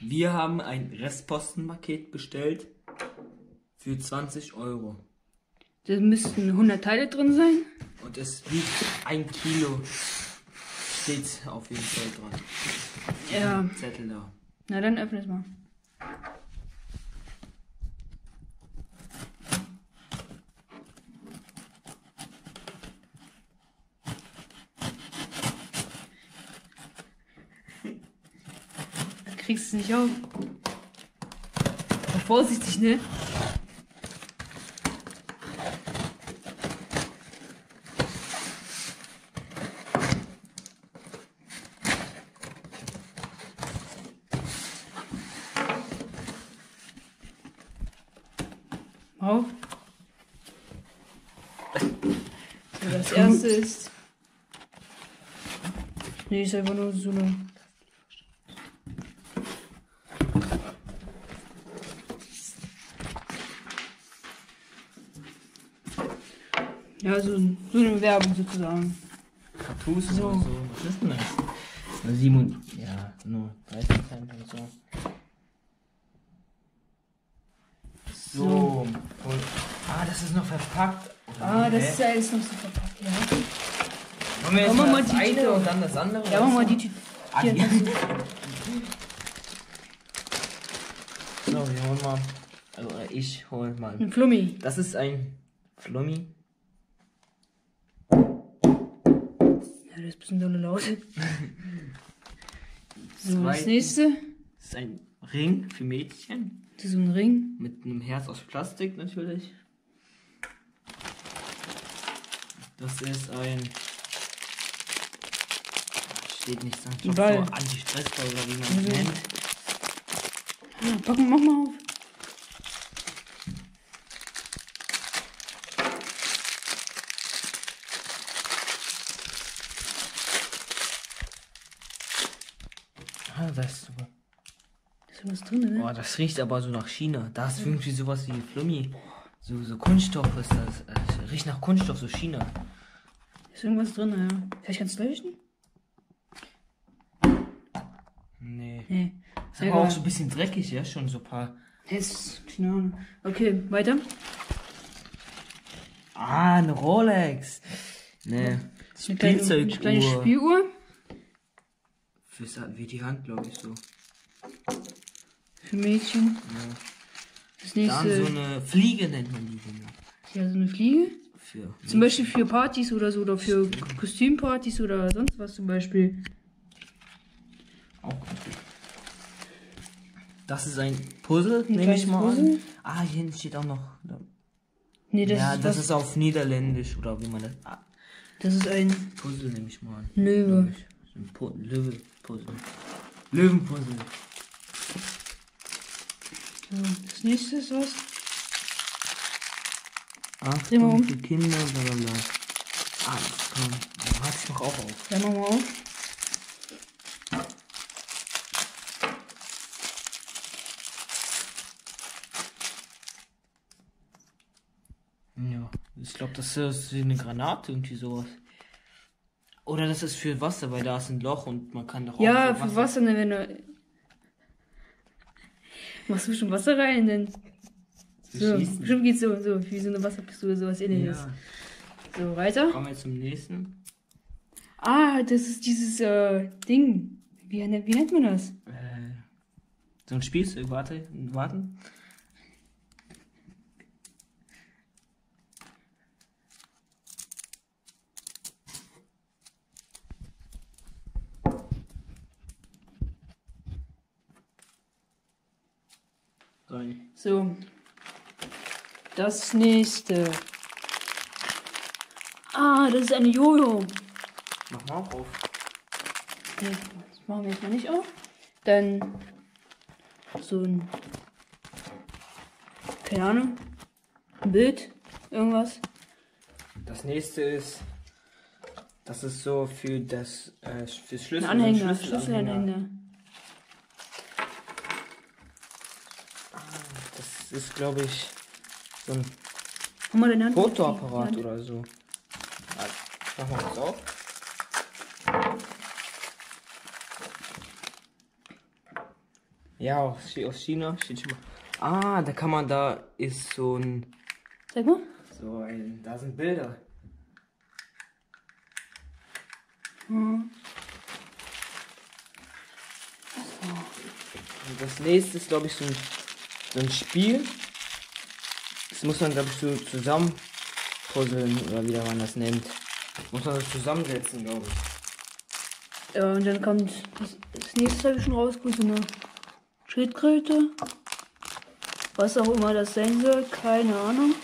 Wir haben ein Restpostenpaket bestellt für 20 Euro. Da müssten 100 Teile drin sein. Und es wiegt ein Kilo. Steht auf jeden Fall dran. Ja. Zettel da. Na dann öffne es mal. Es nicht auf. Aber vorsichtig, ne? Auf. So, das erste ist. Nee, ist einfach nur so eine. Ja, so, so eine Werbung sozusagen. Tattoos So. so. Was ist denn das? Na, Simon. Ja, nur 13 Cent und so. So. Und, ah, das ist noch verpackt. Oder Ah, das ist ja jetzt noch so verpackt, ja. Wollen wir jetzt Machen wir mal mal das die eine Tüte. und dann das andere? Ja, mach mal die Tüte. Ah, die- So, wir holen mal. Also, ich hol mal. Ein Flummi. Das ist ein Flummi. Ja, das ist ein bisschen dolle laut. So, das nächste. Das ist ein Ring für Mädchen. Das ist so ein Ring. Mit einem Herz aus Plastik natürlich. Das ist ein. Steht nicht, ich glaub, Ball. so Anti-Stressball oder wie man es Mhm. nennt. Ja, packen, mach mal auf. Ah, das ist super. Ist irgendwas drin, ne? Boah, das riecht aber so nach China. Da ist irgendwie sowas wie Flummi. So, so Kunststoff ist das. Äh, riecht nach Kunststoff, so China. Da ist irgendwas drin, ja. Vielleicht kannst du leuchten? Nee. Nee. Ist aber auch so ein bisschen dreckig, ja? Schon so ein paar. Ist, keine Ahnung. Okay, weiter. Ah, eine Rolex. Ne. Eine kleine, eine kleine. Spieluhr. Fürs wie die Hand, glaube ich so. Für Mädchen. Ja. Das Dann nächste. so eine Fliege nennt man die Dinger. ja, so eine Fliege. Für. Zum Beispiel für Partys oder so. Oder für Kostümpartys oder sonst was zum Beispiel. Auch. Das ist ein Puzzle, Ein nehme ich mal Puzzle. an. Ah, hier hinten steht auch noch. Nee, das, ja, ist, das ist auf Niederländisch oder wie man das. Ah, das ist ein Puzzle nehme ich mal an. Löwe. Ein Pu Löwe-Puzzle. Löwenpuzzle. So, das nächste ist was? Achtung um. für Kinder, bla bla bla. Ah, komm. Also, warte ich noch auch auf. Ja, mach mal auf. Ja, ich glaube, das ist wie eine Granate, irgendwie sowas. Oder das ist für Wasser, weil da ist ein Loch und man kann doch Ja, auch für Wasser, ne, wenn du. Machst du schon Wasser rein, dann. So, bestimmt geht's so, so, wie so eine Wasserpistole, sowas ähnliches. Ja. So, weiter. Kommen wir zum nächsten. Ah, das ist dieses äh, Ding. Wie, nennt- wie nennt man das? Äh, so ein Spielzeug, warte, warten. So ein So. Das nächste. Ah, das ist eine Jojo. Mach mal auch auf. Nee, das machen wir jetzt mal nicht auf. Dann so ein. Keine Ahnung. Ein Bild. Irgendwas. Das nächste ist. Das ist so für das äh, fürs Schlüssel. Ein Anhänger. Schlüsselanhänger. Schlüsselanhänger. Das ist, glaube ich, so ein. Fotoapparat oder so. Ah, Ich mach mal das auf. Ja, aus Chi- aus China steht schon mal. Ah, da kann man, da ist so ein, Sag mal. so ein, da sind Bilder. Hm. Das nächste ist, glaube ich, so ein, so ein Spiel. Das muss man, glaube ich, so zusammen puzzeln oder wie man das nennt. Muss man das zusammensetzen, glaube ich. Ja, und dann kommt das, das nächste habe ich schon rausgeholt, so eine Schildkröte. Was auch immer das sein soll, keine Ahnung.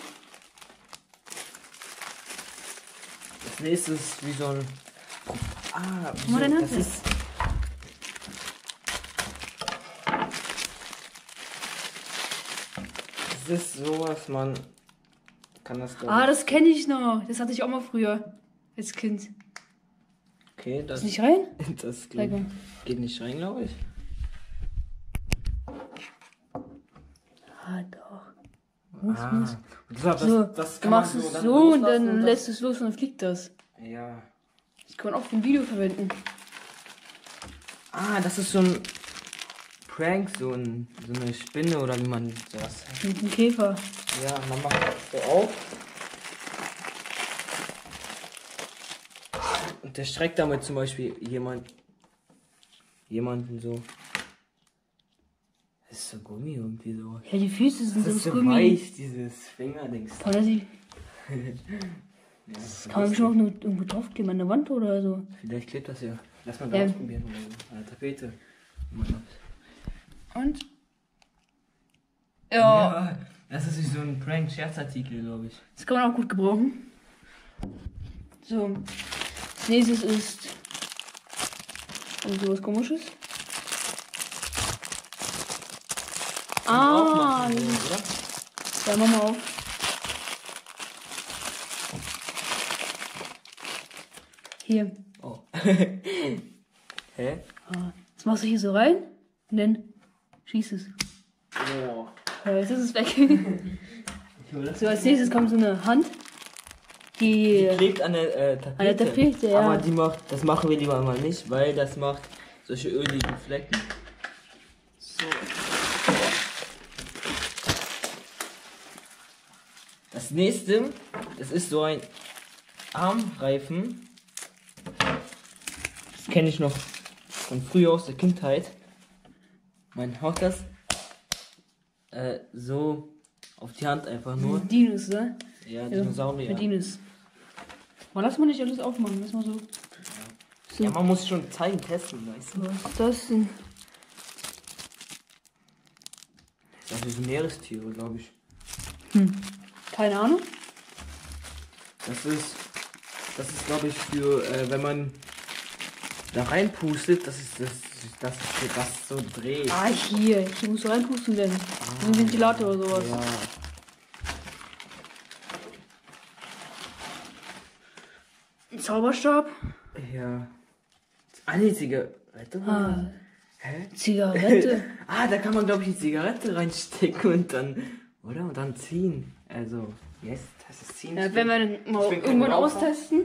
Das nächste ist wie so ein. Ah, wie so, das ist. Das ist sowas, man kann das glaub Ah, das kenne ich noch. Das hatte ich auch mal früher. Als Kind. Okay, das, Ist nicht rein? das geht, geht nicht rein, glaube ich. Ah, doch. Ah, und deshalb, das, So, das du machst es so und dann das- lässt es los und dann fliegt das. Ja. Das kann man auch für ein Video verwenden. Ah, das ist so ein Prank, so, ein, so eine Spinne oder wie man sowas. Mit einem Käfer. Ja, man macht das so auf. Und der schreckt damit zum Beispiel jemand. Jemanden so. Das ist so Gummi irgendwie so. Ja, die Füße sind Das so ist so Gummi. weich, dieses Fingerdings. Kann, das nicht, Ja, das kann man bestimmt auch nur irgendwo draufkleben an der Wand oder so. Vielleicht klebt das ja. Lass mal Ja. da ausprobieren oder so. An der Tapete. Und? Ja, Ja, das ist wie so ein Prank-Scherzartikel, glaube ich. das kann man auch gut gebrauchen. So. Das nächste ist. Und sowas komisches. Ah, Aufmachen, dieses- oder? ja, mach mal auf. Hier. Oh. Hä? Ah, Das machst du hier so rein und dann schießt es. Oh. Ja, jetzt ist es weg. So, als nächstes kommt so eine Hand. Die. klebt an der äh, Tapete. An der Tapete, ja. Aber die macht, das machen wir lieber mal nicht, weil das macht solche öligen Flecken. So. Das nächste, das ist so ein Armreifen. Das kenne ich noch von früher aus der Kindheit. Man haut das äh, so auf die Hand einfach nur. Dinos, ne? Ja, Dinosaurier. Mit Dinos. Aber lass mal nicht alles aufmachen. Lass mal so. So, Ja, man muss schon zeigen, testen, weißt du. was ist das denn? Das ist ein Meerestiere, glaube ich. Keine Ahnung. Das ist, das ist, glaube ich, für, äh, wenn man da reinpustet, das ist das, das, das, das so dreht. Ah, hier. Hier musst du reinpusten denn. So ein Ventilator oder sowas. Ja. Ein Zauberstab. Ja. Eine Zigarette? Ah, Hä? Zigarette. Ah, da kann man, glaube ich, die Zigarette reinstecken und dann, oder? Und dann ziehen. Also, yes, das ist ziehen. ja, wenn wir dann mal irgendwann austesten.